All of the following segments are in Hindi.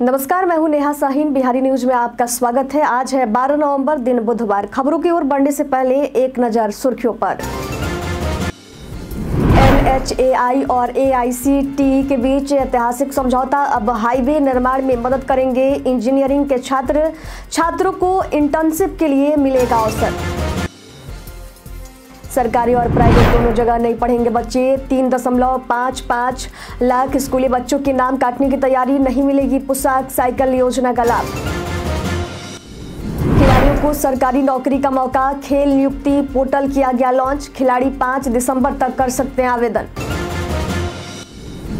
नमस्कार, मैं हूँ नेहा साहिन। बिहारी न्यूज़ में आपका स्वागत है। आज है 12 नवंबर, दिन बुधवार। खबरों की ओर बढ़ने से पहले एक नज़र सुर्खियों पर। एनएचएआई और एआईसीटी के बीच ऐतिहासिक समझौता। अब हाईवे निर्माण में मदद करेंगे इंजीनियरिंग के छात्र। छात्रों को इंटर्नशिप के लिए मिलेगा अवसर। सरकारी और प्राइवेट दोनों जगह नहीं पढ़ेंगे बच्चे। तीन दशमलव पाँच पाँच लाख स्कूली बच्चों के नाम काटने की तैयारी नहीं मिलेगी पोशाक साइकिल योजना का लाभ। खिलाड़ियों को सरकारी नौकरी का मौका, खेल नियुक्ति पोर्टल किया गया लॉन्च, खिलाड़ी पाँच दिसंबर तक कर सकते हैं आवेदन।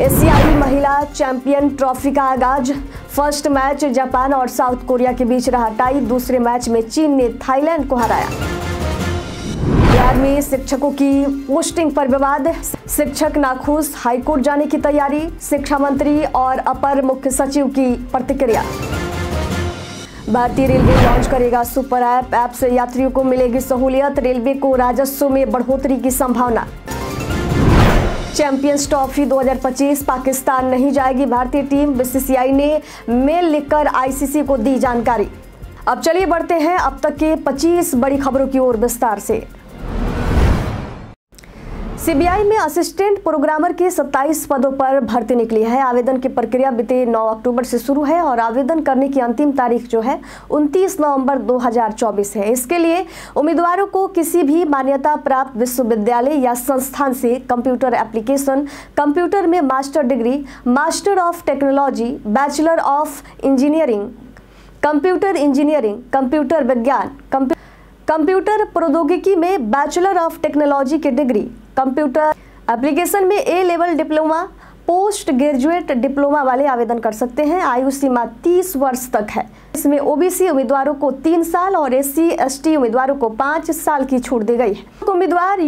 एशियाई महिला चैंपियन ट्रॉफी का आगाज़, फ़र्स्ट मैच जापान और साउथ कोरिया के बीच रहा टाई, दूसरे मैच में चीन ने थाईलैंड को हराया। बिहार में शिक्षकों की पोस्टिंग पर विवाद। शिक्षक नाखुश हाईकोर्ट जाने की तैयारी। शिक्षा मंत्री और अपर मुख्य सचिव की प्रतिक्रिया। भारतीय रेलवे लॉन्च करेगा सुपर ऐप। ऐप से यात्रियों को मिलेगी सहूलियत। रेलवे को राजस्व में बढ़ोतरी की संभावना। चैंपियंस ट्रॉफी 2025 पाकिस्तान नहीं जाएगी भारतीय टीम। बीसीसीआई ने मेल लिखकर आईसीसी को दी जानकारी। अब चलिए बढ़ते हैं। अब तक के 25 बड़ी खबरों की ओर विस्तार से। सीबीआई में असिस्टेंट प्रोग्रामर के 27 पदों पर भर्ती निकली है। आवेदन की प्रक्रिया बीते 9 अक्टूबर से शुरू है और आवेदन करने की अंतिम तारीख जो है 29 नवंबर 2024 है। इसके लिए उम्मीदवारों को किसी भी मान्यता प्राप्त विश्वविद्यालय या संस्थान से कंप्यूटर एप्लीकेशन, कंप्यूटर में master degree, master of technology, bachelor of engineering, computer engineering, computer विज्ञान कंप्यूटर प्रौद्योगिकी में बैचलर ऑफ़ टेक्नोलॉजी की डिग्री कंप्यूटर एप्लीकेशन में A level diploma post graduate diploma वाले आवेदन कर सकते हैं। आयु सीमा 30 वर्ष तक है। इसमें ओबीसी उम्मीदवारों को तीन साल और एस सी उम्मीदवारों को पाँच साल की छूट दी गई है। उम्मीदवार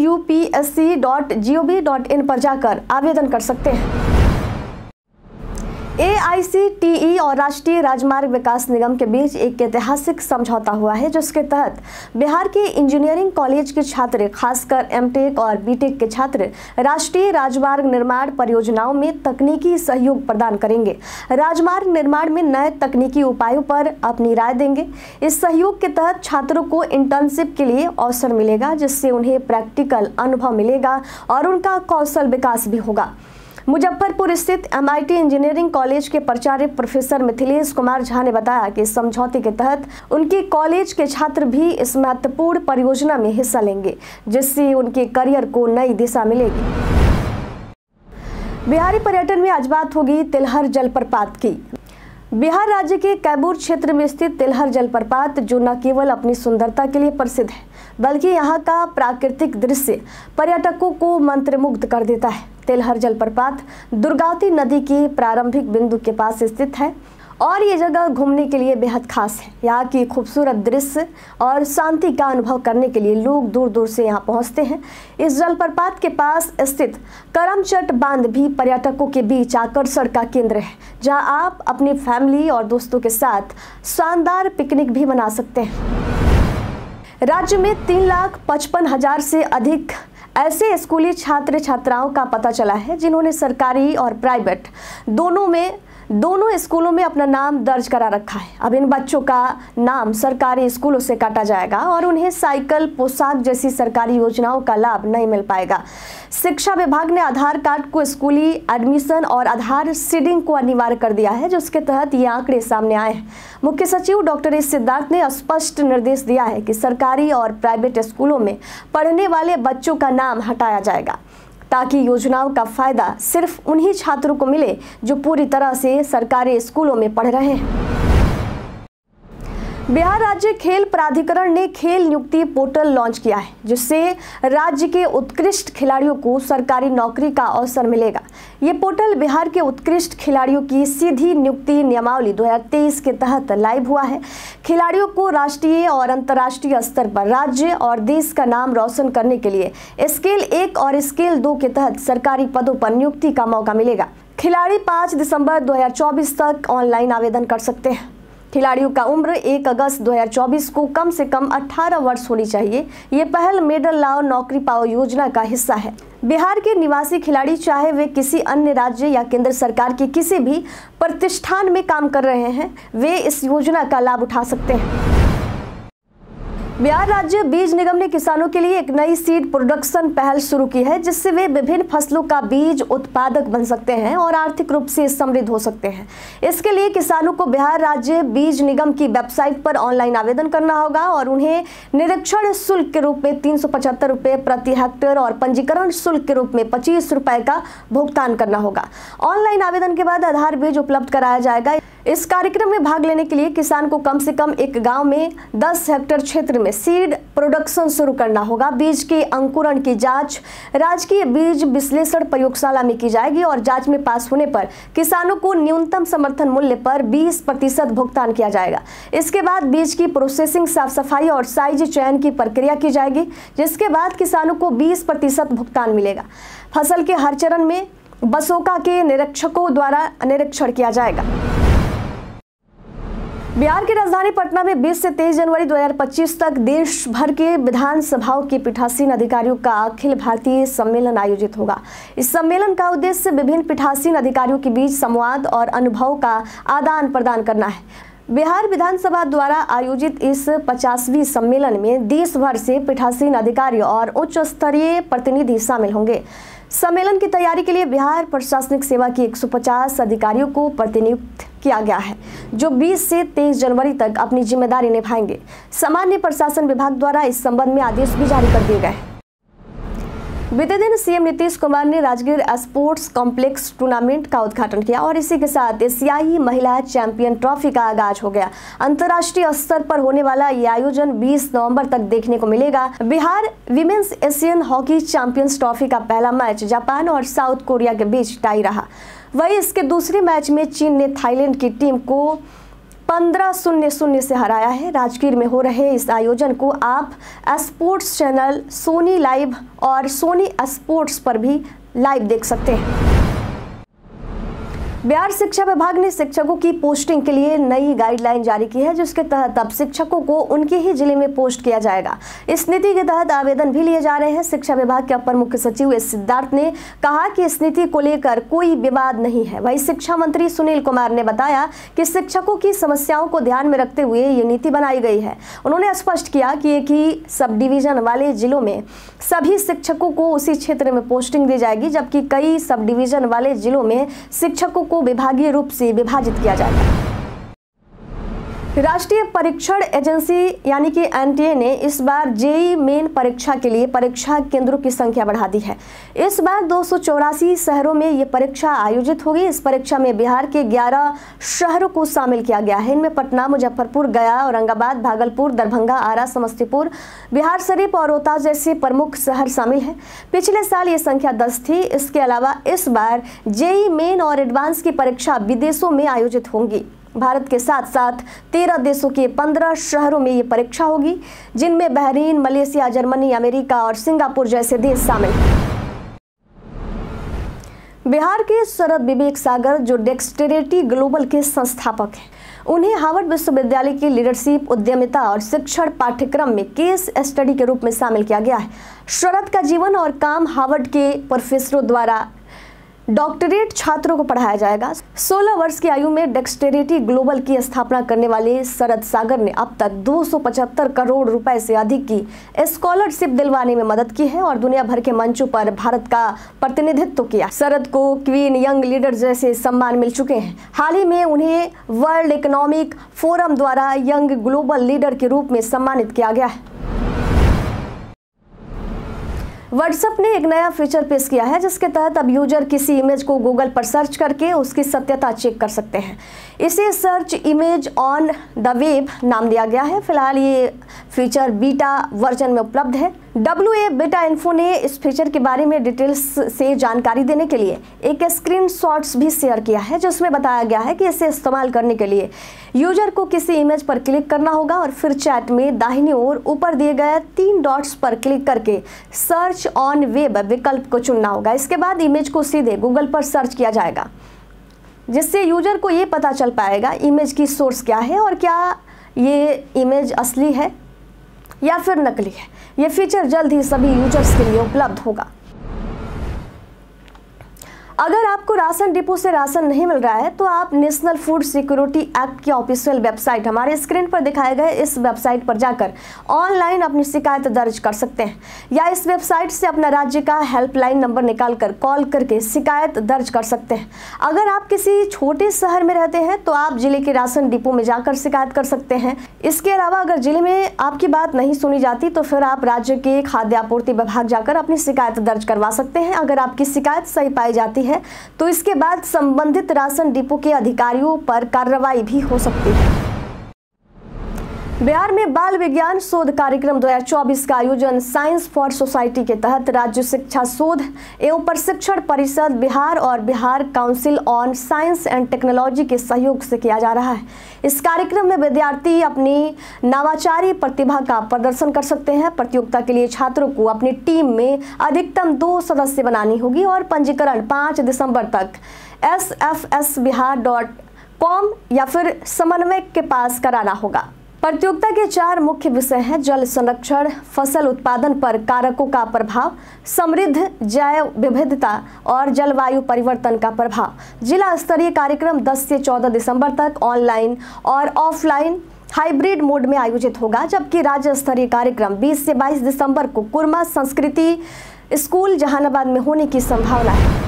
इन पर जाकर आवेदन कर सकते हैं। ए और राष्ट्रीय राजमार्ग विकास निगम के बीच एक ऐतिहासिक समझौता हुआ है, जिसके तहत बिहार के इंजीनियरिंग कॉलेज के छात्र, खासकर एमटेक और बीटेक के छात्र, राष्ट्रीय राजमार्ग निर्माण परियोजनाओं में तकनीकी सहयोग प्रदान करेंगे। राजमार्ग निर्माण में नए तकनीकी उपायों पर अपनी राय देंगे। इस सहयोग के तहत छात्रों को इंटर्नशिप के लिए अवसर मिलेगा, जिससे उन्हें प्रैक्टिकल अनुभव मिलेगा और उनका कौशल विकास भी होगा। मुजफ्फरपुर स्थित एमआईटी इंजीनियरिंग कॉलेज के प्राचार्य प्रोफेसर मिथिलेश कुमार झा ने बताया कि इस समझौते के तहत उनके कॉलेज के छात्र भी इस महत्वपूर्ण परियोजना में हिस्सा लेंगे, जिससे उनके करियर को नई दिशा मिलेगी। बिहारी पर्यटन में आज बात होगी तिलहर जलप्रपात की। बिहार राज्य के कैबूर क्षेत्र में स्थित तिलहर जलप्रपात, जो न केवल अपनी सुंदरता के लिए प्रसिद्ध है बल्कि यहाँ का प्राकृतिक दृश्य पर्यटकों को मंत्रमुग्ध कर देता है। तिलहर जलप्रपात दुर्गावती नदी के प्रारंभिक बिंदु के पास स्थित है और ये जगह घूमने के लिए बेहद खास है। यहाँ की खूबसूरत दृश्य और शांति का अनुभव करने के लिए लोग दूर दूर से यहाँ पहुँचते हैं। इस जलप्रपात के पास स्थित करमचट बाँध भी पर्यटकों के बीच आकर्षण का केंद्र है, जहाँ आप अपनी फैमिली और दोस्तों के साथ शानदार पिकनिक भी मना सकते हैं। राज्य में तीन लाख पचपन हज़ार से अधिक ऐसे स्कूली छात्र छात्राओं का पता चला है, जिन्होंने सरकारी और प्राइवेट दोनों में दोनों स्कूलों में अपना नाम दर्ज करा रखा है। अब इन बच्चों का नाम सरकारी स्कूलों से काटा जाएगा और उन्हें साइकिल, पोशाक जैसी सरकारी योजनाओं का लाभ नहीं मिल पाएगा। शिक्षा विभाग ने आधार कार्ड को स्कूली एडमिशन और आधार सीडिंग को अनिवार्य कर दिया है जिसके तहत ये आंकड़े सामने आए हैं। मुख्य सचिव डॉक्टर एस सिद्धार्थ ने स्पष्ट निर्देश दिया है कि सरकारी और प्राइवेट स्कूलों में पढ़ने वाले बच्चों का नाम हटाया जाएगा। ताकि योजनाओं का फ़ायदा सिर्फ़ उन्हीं छात्रों को मिले जो पूरी तरह से सरकारी स्कूलों में पढ़ रहे हैं। बिहार राज्य खेल प्राधिकरण ने खेल नियुक्ति पोर्टल लॉन्च किया है, जिससे राज्य के उत्कृष्ट खिलाड़ियों को सरकारी नौकरी का अवसर मिलेगा। ये पोर्टल बिहार के उत्कृष्ट खिलाड़ियों की सीधी नियुक्ति नियमावली 2023 के तहत लाइव हुआ है। खिलाड़ियों को राष्ट्रीय और अंतर्राष्ट्रीय स्तर पर राज्य और देश का नाम रोशन करने के लिए स्केल एक और स्केल दो के तहत सरकारी पदों पर नियुक्ति का मौका मिलेगा। खिलाड़ी पाँच दिसंबर दो हज़ार चौबीस तक ऑनलाइन आवेदन कर सकते हैं। खिलाड़ियों का उम्र 1 अगस्त 2024 को कम से कम 18 वर्ष होनी चाहिए। ये पहल मेडल लाओ नौकरी पाओ योजना का हिस्सा है। बिहार के निवासी खिलाड़ी, चाहे वे किसी अन्य राज्य या केंद्र सरकार के किसी भी प्रतिष्ठान में काम कर रहे हैं, वे इस योजना का लाभ उठा सकते हैं। बिहार राज्य बीज निगम ने किसानों के लिए एक नई सीड प्रोडक्शन पहल शुरू की है, जिससे वे विभिन्न फ़सलों का बीज उत्पादक बन सकते हैं और आर्थिक रूप से समृद्ध हो सकते हैं। इसके लिए किसानों को बिहार राज्य बीज निगम की वेबसाइट पर ऑनलाइन आवेदन करना होगा और उन्हें निरीक्षण शुल्क के रूप में तीन सौ प्रति हेक्टेयर और पंजीकरण शुल्क के रूप में पच्चीस रुपए का भुगतान करना होगा। ऑनलाइन आवेदन के बाद आधार बीज उपलब्ध कराया जाएगा। इस कार्यक्रम में भाग लेने के लिए किसान को कम से कम एक गाँव में 10 हेक्टेयर क्षेत्र में सीड प्रोडक्शन शुरू करना होगा। बीज के अंकुरण की जाँच, राजकीय बीज विश्लेषण प्रयोगशाला में की जाएगी और जाँच में पास होने पर किसानों को न्यूनतम समर्थन मूल्य पर 20 प्रतिशत भुगतान किया जाएगा। इसके बाद बीज की प्रोसेसिंग साफ़ सफ़ाई और साइज़ चयन की प्रक्रिया की जाएगी, जिसके बाद किसानों को बीस भुगतान मिलेगा। फ़सल के हर चरण में बसोका के निरीक्षकों द्वारा निरीक्षण किया जाएगा। बिहार की राजधानी पटना में 20 से 23 जनवरी 2025 तक देश भर के विधानसभाओं के पीठासीन अधिकारियों का अखिल भारतीय सम्मेलन आयोजित होगा। इस सम्मेलन का उद्देश्य विभिन्न पीठासीन अधिकारियों के बीच संवाद और अनुभव का आदान प्रदान करना है। बिहार विधानसभा द्वारा आयोजित इस पचासवीं सम्मेलन में देश भर से पीठासीन अधिकारी और उच्च स्तरीय प्रतिनिधि शामिल होंगे। सम्मेलन की तैयारी के लिए बिहार प्रशासनिक सेवा की 150 अधिकारियों को प्रतिनियुक्त किया गया है, जो 20 से 23 जनवरी तक अपनी ज़िम्मेदारी निभाएँगे। सामान्य प्रशासन विभाग द्वारा इस संबंध में आदेश भी जारी कर दिए गए हैं। बीते दिन सीएम नीतीश कुमार ने राजगीर स्पोर्ट्स कॉम्प्लेक्स टूर्नामेंट का उद्घाटन किया और इसी के साथ एशियाई महिला चैंपियन ट्रॉफी का आगाज़ हो गया। अंतर्राष्ट्रीय स्तर पर होने वाला ये आयोजन 20 नवंबर तक देखने को मिलेगा। Bihar women's Asian hockey champions trophy का पहला मैच जापान और साउथ कोरिया के बीच टाई रहा। वही इसके दूसरे मैच में चीन ने थाईलैंड की टीम को पंद्रह शून्य शून्य से हराया है। राजगीर में हो रहे इस आयोजन को आप स्पोर्ट्स चैनल, सोनी लाइव और सोनी स्पोर्ट्स पर भी लाइव देख सकते हैं। बिहार शिक्षा विभाग ने शिक्षकों की पोस्टिंग के लिए नई गाइडलाइन जारी की है, जिसके तहत अब शिक्षकों को उनके ही ज़िले में पोस्ट किया जाएगा। इस नीति के तहत आवेदन भी लिए जा रहे हैं। शिक्षा विभाग के अपर मुख्य सचिव एस सिद्धार्थ ने कहा कि इस नीति को लेकर कोई विवाद नहीं है। वही शिक्षा मंत्री सुनील कुमार ने बताया कि शिक्षकों की समस्याओं को ध्यान में रखते हुए ये नीति बनाई गई है। उन्होंने स्पष्ट किया कि एक ही सब डिवीज़न वाले जिलों में सभी शिक्षकों को उसी क्षेत्र में पोस्टिंग दी जाएगी, जबकि कई सब डिवीज़न वाले जिलों में शिक्षकों को विभागीय रूप से विभाजित किया जाएगा राष्ट्रीय परीक्षण एजेंसी यानी कि एनटीए ने इस बार जेई मेन परीक्षा के लिए परीक्षा केंद्रों की संख्या बढ़ा दी है। इस बार दो सौ चौरासी शहरों में ये परीक्षा आयोजित होगी। इस परीक्षा में बिहार के 11 शहरों को शामिल किया गया है। इनमें पटना, मुजफ्फरपुर, गया, औरंगाबाद, भागलपुर, दरभंगा, आरा, समस्तीपुर, बिहार, शरीफ और रोहतास जैसे प्रमुख शहर शामिल हैं। पिछले साल ये संख्या दस थी। इसके अलावा इस बार जेई मेन और एडवांस की परीक्षा विदेशों में आयोजित होंगी। भारत के साथ साथ तेरह देशों के पंद्रह शहरों में ये परीक्षा होगी, जिनमें बहरीन, मलेशिया, जर्मनी, अमेरिका और सिंगापुर जैसे देश शामिल हैं। बिहार के शरद विवेक सागर, जो डेक्सटेरिटी ग्लोबल के संस्थापक हैं, उन्हें हार्वर्ड विश्वविद्यालय की लीडरशिप, उद्यमिता और शिक्षण पाठ्यक्रम में केस स्टडी के रूप में शामिल किया गया है। शरद का जीवन और काम हार्वर्ड के प्रोफेसरों द्वारा डॉक्टरेट छात्रों को पढ़ाया जाएगा। 16 वर्ष की आयु में डेक्सटेरिटी ग्लोबल की स्थापना करने वाले शरद सागर ने अब तक 275 करोड़ रुपए से अधिक की स्कॉलरशिप दिलवाने में मदद की है और दुनिया भर के मंचों पर भारत का प्रतिनिधित्व किया। शरद को क्वीन यंग लीडर जैसे सम्मान मिल चुके हैं। हाल ही में उन्हें वर्ल्ड इकोनॉमिक फोरम द्वारा यंग ग्लोबल लीडर के रूप में सम्मानित किया गया है। व्हाट्सएप ने एक नया फीचर पेश किया है, जिसके तहत अब यूज़र किसी इमेज को गूगल पर सर्च करके उसकी सत्यता चेक कर सकते हैं। इसे search image on the web नाम दिया गया है। फ़िलहाल ये फीचर बीटा वर्जन में उपलब्ध है। डब्ल्यू ए बेटा इन्फो ने इस फीचर के बारे में डिटेल्स से जानकारी देने के लिए एक स्क्रीन शॉट्स भी शेयर किया है, जिसमें बताया गया है कि इसे इस्तेमाल करने के लिए यूज़र को किसी इमेज पर क्लिक करना होगा और फिर चैट में दाहिनी ओर ऊपर दिए गए तीन डॉट्स पर क्लिक करके सर्च ऑन वेब विकल्प को चुनना होगा। इसके बाद इमेज को सीधे गूगल पर सर्च किया जाएगा, जिससे यूज़र को ये पता चल पाएगा इमेज की सोर्स क्या है और क्या ये इमेज असली है। या फिर नकली है। ये फीचर जल्द ही सभी यूज़र्स के लिए उपलब्ध होगा। अगर आपको राशन डिपो से राशन नहीं मिल रहा है तो आप नेशनल फ़ूड सिक्योरिटी एक्ट की ऑफिशियल वेबसाइट, हमारे स्क्रीन पर दिखाए गए इस वेबसाइट पर जाकर ऑनलाइन अपनी शिकायत दर्ज कर सकते हैं। या इस वेबसाइट से अपना राज्य का हेल्पलाइन नंबर निकाल कर कॉल करके शिकायत दर्ज कर सकते हैं। अगर आप किसी छोटे शहर में रहते हैं तो आप ज़िले के राशन डिपो में जाकर शिकायत कर सकते हैं। इसके अलावा अगर ज़िले में आपकी बात नहीं सुनी जाती तो फिर आप राज्य के खाद्य आपूर्ति विभाग जाकर अपनी शिकायत दर्ज करवा सकते हैं, अगर आपकी शिकायत सही पाई जाती है। है तो इसके बाद संबंधित राशन डिपो के अधिकारियों पर कार्रवाई भी हो सकती है। बिहार में बाल विज्ञान शोध कार्यक्रम 2024 का आयोजन साइंस फॉर सोसाइटी के तहत राज्य शिक्षा शोध एवं प्रशिक्षण परिषद बिहार और Bihar council on science and technology के सहयोग से किया जा रहा है। इस कार्यक्रम में विद्यार्थी अपनी नवाचारी प्रतिभा का प्रदर्शन कर सकते हैं। प्रतियोगिता के लिए छात्रों को अपनी टीम में अधिकतम दो सदस्य बनानी होगी और पंजीकरण पाँच दिसंबर तक S F S Bihar dot com या फिर समन्वय के पास कराना होगा। प्रतियोगिता के चार मुख्य विषय हैं, जल संरक्षण, फ़सल उत्पादन पर कारकों का प्रभाव, समृद्ध जैव विविधता और जलवायु परिवर्तन का प्रभाव। जिला स्तरीय कार्यक्रम 10 से 14 दिसंबर तक ऑनलाइन और ऑफलाइन हाइब्रिड मोड में आयोजित होगा, जबकि राज्य स्तरीय कार्यक्रम 20 से 22 दिसंबर को कुर्मा संस्कृति स्कूल जहानाबाद में होने की संभावना है।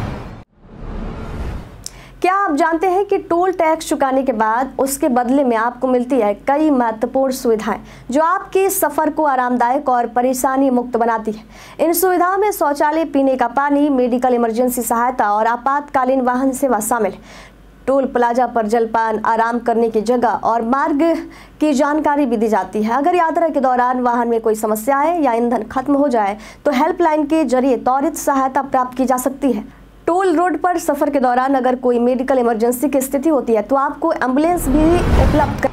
क्या आप जानते हैं कि टोल टैक्स चुकाने के बाद उसके बदले में आपको मिलती है कई महत्वपूर्ण सुविधाएँ, जो आपके सफ़र को आरामदायक और परेशानी मुक्त बनाती है? इन सुविधाओं में शौचालय, पीने का पानी, मेडिकल इमरजेंसी सहायता और आपातकालीन वाहन सेवा शामिल है। टोल प्लाजा पर जलपान, आराम करने की जगह और मार्ग की जानकारी भी दी जाती है। अगर यात्रा के दौरान वाहन में कोई समस्या है या ईंधन खत्म हो जाए तो हेल्पलाइन के ज़रिए त्वरित सहायता प्राप्त की जा सकती है। टोल रोड पर सफ़र के दौरान अगर कोई मेडिकल इमरजेंसी की स्थिति होती है तो आपको एंबुलेंस भी उपलब्ध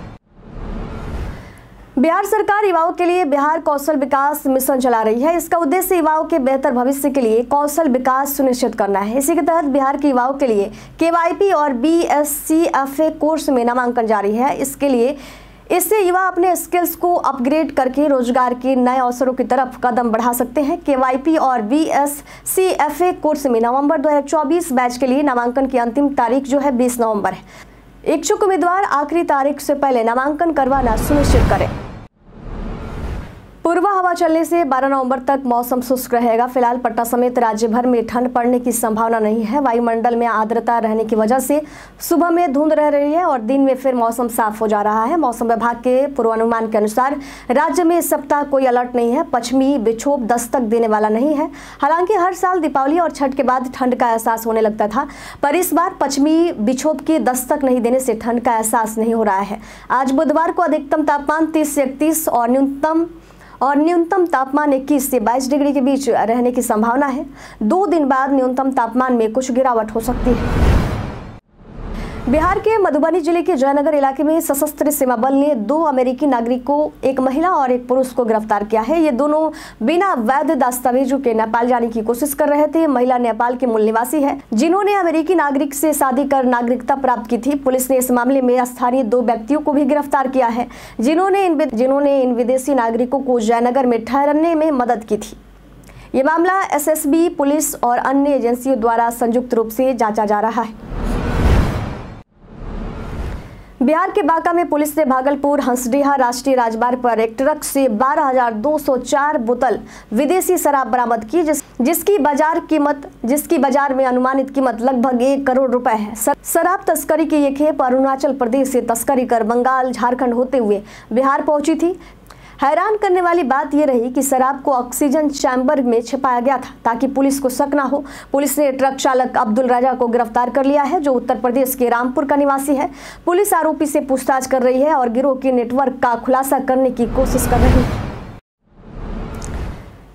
बिहार सरकार युवाओं के लिए बिहार कौशल विकास मिशन चला रही है। इसका उद्देश्य युवाओं के बेहतर भविष्य के लिए कौशल विकास सुनिश्चित करना है। इसी के तहत बिहार के युवाओं के लिए के और बीएससीएफए कोर्स में नामांकन जारी है। इसके लिए इससे युवा अपने स्किल्स को अपग्रेड करके रोज़गार के नए अवसरों की तरफ़ कदम बढ़ा सकते हैं। के और B S C F A course में नवंबर 2024 बैच के लिए नामांकन की अंतिम तारीख जो है 20 नवंबर है। इच्छुक उम्मीदवार आखिरी तारीख से पहले नामांकन करवाना सुनिश्चित करें। पूर्वा हवा चलने से 12 नवंबर तक मौसम शुष्क रहेगा। फ़िलहाल पटना समेत राज्य भर में ठंड पड़ने की संभावना नहीं है। वायुमंडल में आर्द्रता रहने की वजह से सुबह में धुंध रह रही है और दिन में फिर मौसम साफ़ हो जा रहा है। मौसम विभाग के पूर्वानुमान के अनुसार राज्य में इस सप्ताह कोई अलर्ट नहीं है। पश्चिमी विक्षोभ दस्तक देने वाला नहीं है। हालाँकि हर साल दीपावली और छठ के बाद ठंड का एहसास होने लगता था, पर इस बार पश्चिमी विक्षोभ की दस्तक नहीं देने से ठंड का एहसास नहीं हो रहा है। आज बुधवार को अधिकतम तापमान तीस से इकतीस और न्यूनतम और न्यूनतम तापमान 21 से 22 डिग्री के बीच रहने की संभावना है। दो दिन बाद न्यूनतम तापमान में कुछ गिरावट हो सकती है। बिहार के मधुबनी ज़िले के जयनगर इलाके में सशस्त्र सीमा बल ने दो अमेरिकी नागरिक को एक महिला और एक पुरुष को गिरफ़्तार किया है। ये दोनों बिना वैध दस्तावेजों के नेपाल जाने की कोशिश कर रहे थे। महिला नेपाल के मूल निवासी है, जिन्होंने अमेरिकी नागरिक से शादी कर नागरिकता प्राप्त की थी। पुलिस ने इस मामले में स्थानीय दो व्यक्तियों को भी गिरफ़्तार किया है, जिन्होंने इन जिन्होंने इन विदेशी नागरिकों को जयनगर में ठहरने में मदद की थी। ये मामला एसएसबी, पुलिस और अन्य एजेंसियों द्वारा संयुक्त रूप से जांचा जा रहा है। बिहार के बांका में पुलिस ने भागलपुर हंसडीहा राष्ट्रीय राजमार्ग पर एक ट्रक से 12,204 बोतल विदेशी शराब बरामद की जिस जिसकी बाज़ार कीमत जिसकी बाज़ार में अनुमानित कीमत लगभग एक करोड़ रुपए है। शराब तस्करी की ये खेप अरुणाचल प्रदेश से तस्करी कर बंगाल झारखंड होते हुए बिहार पहुँची थी। हैरान करने वाली बात यह रही कि शराब को ऑक्सीजन चैम्बर में छिपाया गया था ताकि पुलिस को शक ना हो। पुलिस ने ट्रक चालक अब्दुल राजा को गिरफ़्तार कर लिया है, जो उत्तर प्रदेश के रामपुर का निवासी है। पुलिस आरोपी से पूछताछ कर रही है और गिरोह के नेटवर्क का खुलासा करने की कोशिश कर रही है।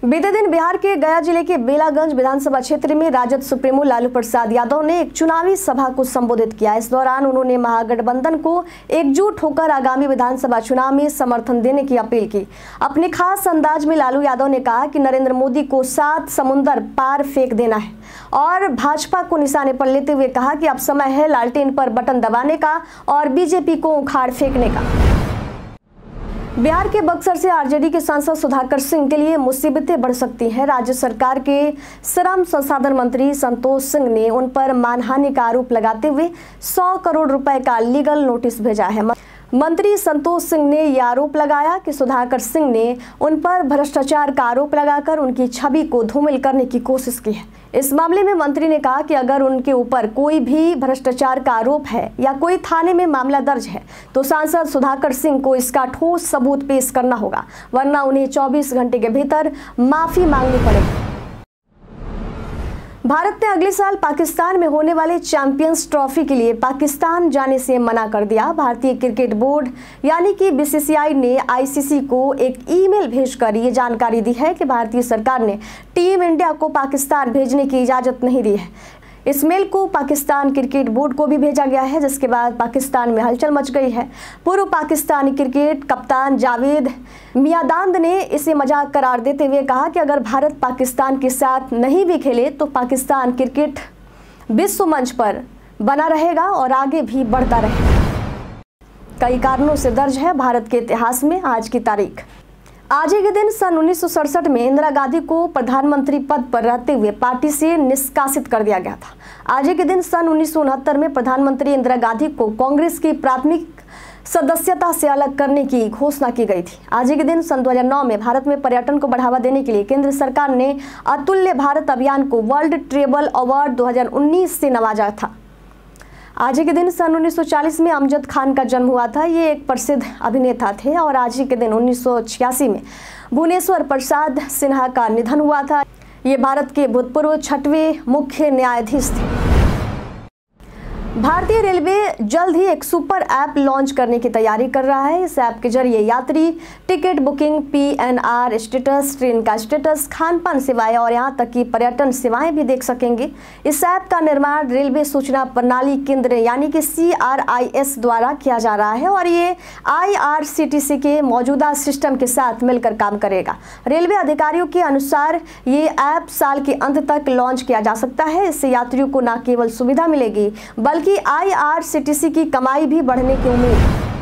बीते दिन बिहार के गया ज़िले के बेलागंज विधानसभा क्षेत्र में राजद सुप्रीमो लालू प्रसाद यादव ने एक चुनावी सभा को संबोधित किया। इस दौरान उन्होंने महागठबंधन को एकजुट होकर आगामी विधानसभा चुनाव में समर्थन देने की अपील की। अपने खास अंदाज में लालू यादव ने कहा कि नरेंद्र मोदी को सात समुन्दर पार फेंक देना है और भाजपा को निशाने पर लेते हुए कहा कि अब समय है लालटेन पर बटन दबाने का और बीजेपी को उखाड़ फेंकने का। बिहार के बक्सर से आरजेडी के सांसद सुधाकर सिंह के लिए मुसीबतें बढ़ सकती हैं। राज्य सरकार के श्रम संसाधन मंत्री संतोष सिंह ने उन पर मानहानि का आरोप लगाते हुए 100 करोड़ रुपए का लीगल नोटिस भेजा है। मंत्री संतोष सिंह ने यह आरोप लगाया कि सुधाकर सिंह ने उन पर भ्रष्टाचार का आरोप लगाकर उनकी छवि को धूमिल करने की कोशिश की है। इस मामले में मंत्री ने कहा कि अगर उनके ऊपर कोई भी भ्रष्टाचार का आरोप है या कोई थाने में मामला दर्ज है तो सांसद सुधाकर सिंह को इसका ठोस सबूत पेश करना होगा, वरना उन्हें 24 घंटे के भीतर माफ़ी मांगनी पड़ेगी। भारत ने अगले साल पाकिस्तान में होने वाले चैंपियंस ट्रॉफी के लिए पाकिस्तान जाने से मना कर दिया। भारतीय क्रिकेट बोर्ड यानी कि बीसीसीआई ने आईसीसी को एक ईमेल भेजकर ये जानकारी दी है कि भारतीय सरकार ने टीम इंडिया को पाकिस्तान भेजने की इजाज़त नहीं दी है। इस मेल को पाकिस्तान क्रिकेट बोर्ड को भी भेजा गया है, जिसके बाद पाकिस्तान में हलचल मच गई है। पूर्व पाकिस्तानी क्रिकेट कप्तान जावेद मियादांद ने इसे मज़ाक करार देते हुए कहा कि अगर भारत पाकिस्तान के साथ नहीं भी खेले तो पाकिस्तान क्रिकेट विश्व मंच पर बना रहेगा और आगे भी बढ़ता रहेगा। कई कारणों से दर्ज है, भारत के इतिहास में आज की तारीख। आज ही के दिन सन उन्नीस सौ सड़सठ में इंदिरा गांधी को प्रधानमंत्री पद पर रहते हुए पार्टी से निष्कासित कर दिया गया था। आज ही के दिन सन उन्नीस सौ उनहत्तर में प्रधानमंत्री इंदिरा गांधी को कांग्रेस की प्राथमिक सदस्यता से अलग करने की घोषणा की गई थी। आज ही के दिन सन 2009 में भारत में पर्यटन को बढ़ावा देने के लिए केंद्र सरकार ने अतुल्य भारत अभियान को वर्ल्ड ट्रेवल अवार्ड 2019 से नवाजा था। आज ही के दिन सन 1940 में अमजद खान का जन्म हुआ था। ये एक प्रसिद्ध अभिनेता थे और आज ही के दिन उन्नीस सौ छियासी में भुवनेश्वर प्रसाद सिन्हा का निधन हुआ था। ये भारत के भूतपूर्व छठवें मुख्य न्यायाधीश थे। भारतीय रेलवे जल्द ही एक सुपर ऐप लॉन्च करने की तैयारी कर रहा है। इस ऐप के ज़रिए यात्री ticket booking PNR status, train का स्टेटस खान पान सेवाएँ और यहाँ तक कि पर्यटन सेवाएँ भी देख सकेंगे। इस ऐप का निर्माण रेलवे सूचना प्रणाली केंद्र यानी कि सीआरआईएस द्वारा किया जा रहा है और ये आई के मौजूदा सिस्टम के साथ मिलकर काम करेगा। रेलवे अधिकारियों के अनुसार ये ऐप साल के अंत तक लॉन्च किया जा सकता है। इससे यात्रियों को न केवल सुविधा मिलेगी, बल्कि बल्कि आईआरसीटीसी की कमाई भी बढ़ने की उम्मीद।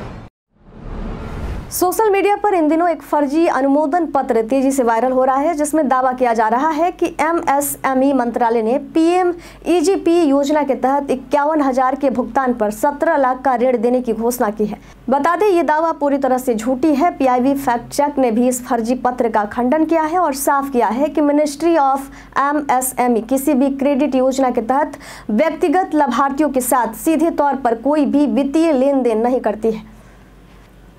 सोशल मीडिया पर इन दिनों एक फर्जी अनुमोदन पत्र तेज़ी से वायरल हो रहा है, जिसमें दावा किया जा रहा है कि एमएसएमई मंत्रालय ने पीएम ईजीपी योजना के तहत इक्यावन हज़ार के भुगतान पर 17 लाख का ऋण देने की घोषणा की है। बता दें, ये दावा पूरी तरह से झूठी है। पीआईबी फैक्ट चेक ने भी इस फर्जी पत्र का खंडन किया है और साफ़ किया है कि मिनिस्ट्री ऑफ़ एमएसएमई किसी भी क्रेडिट योजना के तहत व्यक्तिगत लाभार्थियों के साथ सीधे तौर पर कोई भी वित्तीय लेन देन नहीं करती है।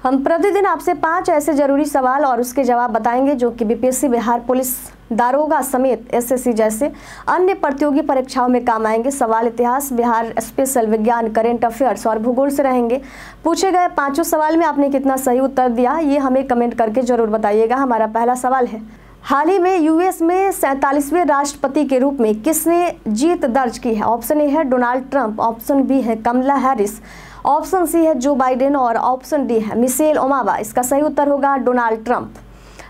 हम प्रतिदिन आपसे पाँच ऐसे ज़रूरी सवाल और उसके जवाब बताएँगे जो कि बीपीएससी, बिहार पुलिस, दारोगा समेत एसएससी जैसे अन्य प्रतियोगी परीक्षाओं में काम आएँगे। सवाल इतिहास, बिहार स्पेशल विज्ञान, करेंट अफेयर्स और भूगोल से रहेंगे। पूछे गए पाँचों सवाल में आपने कितना सही उत्तर दिया, ये हमें कमेंट करके ज़रूर बताइएगा। हमारा पहला सवाल है, हाल ही में यूएस में सैतालीसवें राष्ट्रपति के रूप में किसने जीत दर्ज की है? ऑप्शन ए है डोनाल्ड ट्रंप, ऑप्शन बी है कमला हैरिस ऑप्शन सी है जो बाइडेन और ऑप्शन डी है मिसेल ओमावा। इसका सही उत्तर होगा डोनाल्ड ट्रंप।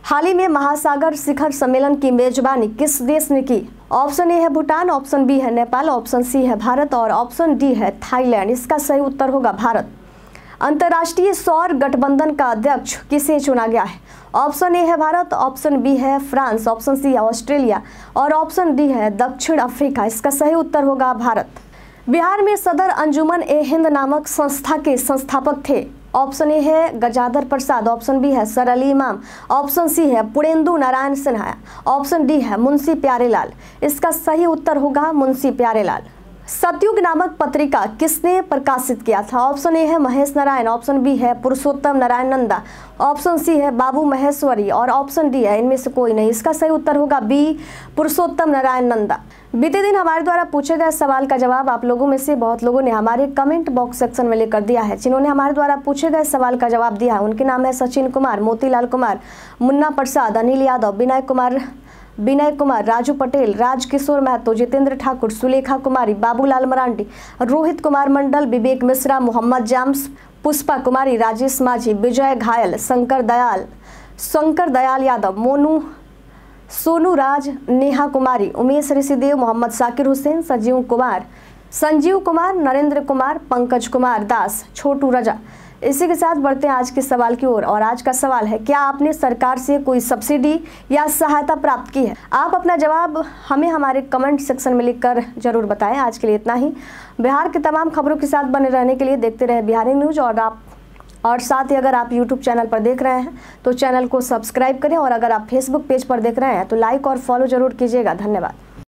हाल ही में महासागर शिखर सम्मेलन की मेजबानी किस देश ने की? ऑप्शन ए है भूटान, ऑप्शन बी है नेपाल, ऑप्शन सी है भारत और ऑप्शन डी है थाईलैंड। इसका सही उत्तर होगा भारत। अंतर्राष्ट्रीय सौर गठबंधन का अध्यक्ष किसे चुना गया है? ऑप्शन ए है भारत, ऑप्शन बी है फ्रांस, ऑप्शन सी है ऑस्ट्रेलिया और ऑप्शन डी है दक्षिण अफ्रीका। इसका सही उत्तर होगा भारत। बिहार में सदर अंजुमन ए हिंद नामक संस्था के संस्थापक थे। ऑप्शन ए है गजाधर प्रसाद, ऑप्शन बी है sir Ali Imam, option C है पुरेंदु नारायण सिन्हा, ऑप्शन डी है मुंशी प्यारेलाल। इसका सही उत्तर होगा मुंशी प्यारेलाल। सतयुग नामक पत्रिका किसने प्रकाशित किया था? ऑप्शन ए है महेश नारायण, ऑप्शन बी है पुरुषोत्तम नारायण नंदा, ऑप्शन सी है बाबू महेश्वरी, और ऑप्शन डी है इनमें से कोई नहीं। इसका सही उत्तर होगा बी पुरुषोत्तम नारायण नंदा। बीते दिन हमारे द्वारा पूछे गए सवाल का जवाब आप लोगों में से बहुत लोगों ने हमारे कमेंट बॉक्स सेक्शन में लेकर दिया है। जिन्होंने हमारे द्वारा पूछे गए सवाल का जवाब दिया है। उनके नाम है सचिन कुमार, मोतीलाल कुमार, मुन्ना प्रसाद, अनिल यादव, विनय कुमार विनय कुमार, राजू पटेल, राजकिशोर महतो, जितेंद्र ठाकुर, सुलेखा कुमारी, बाबूलाल मरांडी, रोहित कुमार मंडल, विवेक मिश्रा, मोहम्मद जाम्स, पुष्पा कुमारी, राजेश माझी, विजय घायल, शंकर दयाल शंकर दयाल यादव, मोनू सोनू राज, नेहा कुमारी, उमेश ऋषिदेव, मोहम्मद साकिर हुसैन, संजीव कुमार संजीव कुमार, नरेंद्र कुमार, पंकज कुमार दास, छोटू रजा। इसी के साथ बढ़ते हैं आज के सवाल की ओर और आज का सवाल है, क्या आपने सरकार से कोई सब्सिडी या सहायता प्राप्त की है? आप अपना जवाब हमें हमारे कमेंट सेक्शन में लिखकर ज़रूर बताएँ। आज के लिए इतना ही। बिहार के तमाम खबरों के साथ बने रहने के लिए देखते रहे बिहारी न्यूज़ और आप और साथ ही अगर आप YouTube चैनल पर देख रहे हैं तो चैनल को सब्सक्राइब करें और अगर आप Facebook पेज पर देख रहे हैं तो लाइक और फॉलो ज़रूर कीजिएगा। धन्यवाद।